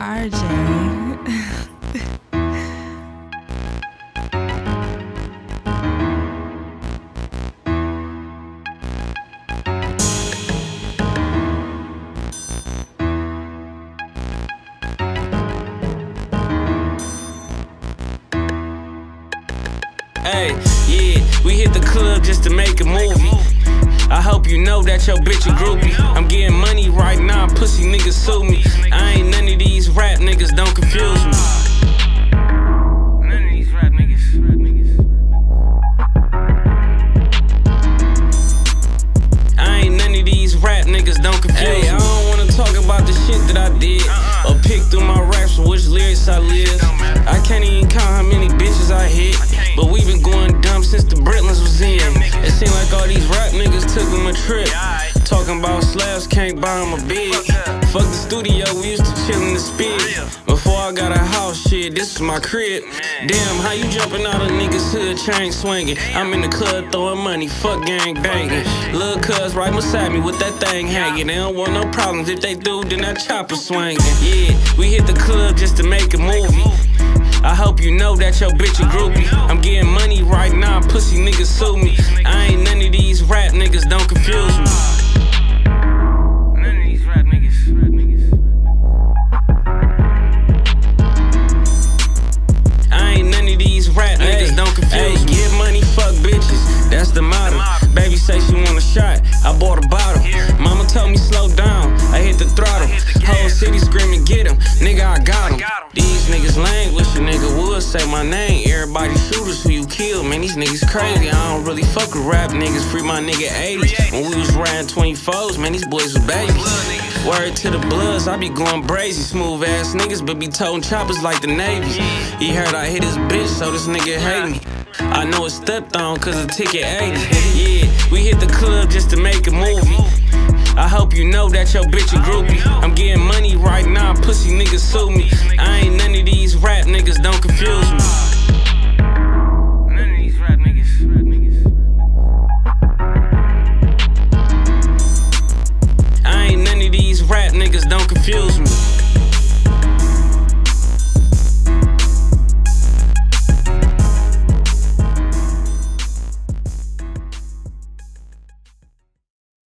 RJ. Hey, yeah, we hit the club just to make a movie. I hope you know that your bitch a groupie. I'm getting money right now, pussy niggas sue me. I ain't that I did. Or pick through my raps which lyrics I live. I can't even count how many bitches I hit. But we been going dumb since the Britlands was in. It seemed like all these rap niggas took them a trip. Talking about slabs, can't buy them a bed. Fuck the studio, we used to chill is my crib. Damn, how you jumping out of niggas hood, chain swinging? I'm in the club throwing money, fuck gang banging. Lil' cuz right beside me with that thing hanging. They don't want no problems, if they do, then that chopper swinging. Yeah, we hit the club just to make a movie. I hope you know that your bitch a groupie. I'm a bottle. Mama told me slow down, I hit the throttle. Whole city screaming, get him, nigga, I got him. These niggas lame, wish a nigga would say my name. Everybody shooters who you kill, man, these niggas crazy. I don't really fuck with rap niggas, free my nigga 80s. When we was riding 24s, man, these boys was babies. Word to the bloods, I be going brazy. Smooth ass niggas, but be toting choppers like the Navy. He heard I hit his bitch, so this nigga hate me. I know it's stepped on cause the ticket 80. Yeah, we hit the club just to make a movie. I hope you know that your bitch a groupie. I'm getting money right now, pussy niggas sue me. I ain't